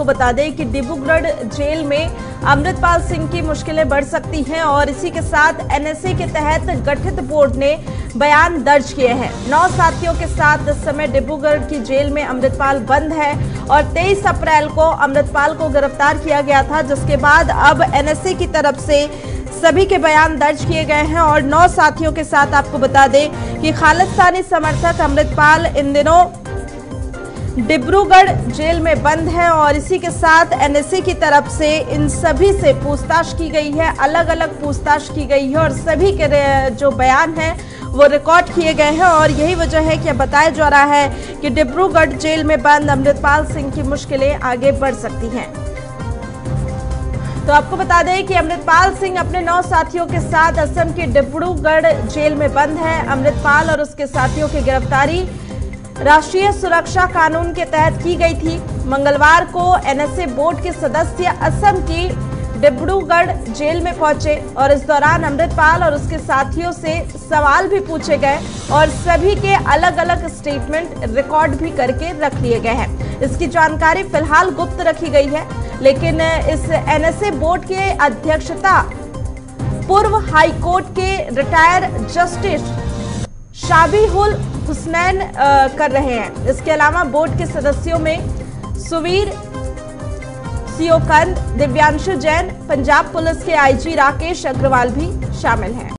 आपको बता दें कि डिब्रूगढ़ जेल में अमृतपाल सिंह की मुश्किलें बढ़ सकती हैं और इसी के साथ एनएसए के तहत गठित बोर्ड ने बयान दर्ज किए हैं। नौ साथियों के साथ इस समय डिब्रूगढ़ की जेल में अमृतपाल बंद है और 23 अप्रैल को अमृतपाल को गिरफ़्तार किया गया था, जिसके बाद अब एनएसए की तरफ़ से सभी के बयान दर्ज किए गए हैं और नौ साथियों के साथ आपको बता दें कि खालिस्तानी समर्थक अमृतपाल इन दिनों डिब्रूगढ़ जेल में बंद है और इसी के साथ एनएसए की तरफ़ से इन सभी से पूछताछ की गई है अलग अलग पूछताछ की गई है और सभी के जो बयान है वो रिकॉर्ड किए गए हैं और यही वजह है कि अब बताया जा रहा है कि डिब्रूगढ़ जेल में बंद अमृतपाल सिंह की मुश्किलें आगे बढ़ सकती हैं। तो आपको बता दें कि अमृतपाल सिंह अपने नौ साथियों के साथ असम के डिब्रूगढ़ जेल में बंद है। अमृतपाल और उसके साथियों की गिरफ्तारी राष्ट्रीय सुरक्षा कानून के तहत की गई थी। मंगलवार को एनएसए बोर्ड के सदस्य असम की डिब्रूगढ़ जेल में पहुँचे और इस दौरान अमृतपाल और उसके साथियों से सवाल भी पूछे गए और सभी के अलग अलग स्टेटमेंट रिकॉर्ड भी करके रख लिए गए हैं। इसकी जानकारी फ़िलहाल गुप्त रखी गई है, लेकिन इस एनएसए बोर्ड के अध्यक्षता पूर्व हाईकोर्ट के रिटायर जस्टिस शाबीहुल हुसनैन कर रहे हैं। इसके अलावा बोर्ड के सदस्यों में सुवीर सियोकंद दिव्यांशु जैन, पंजाब पुलिस के आईजी राकेश अग्रवाल भी शामिल हैं।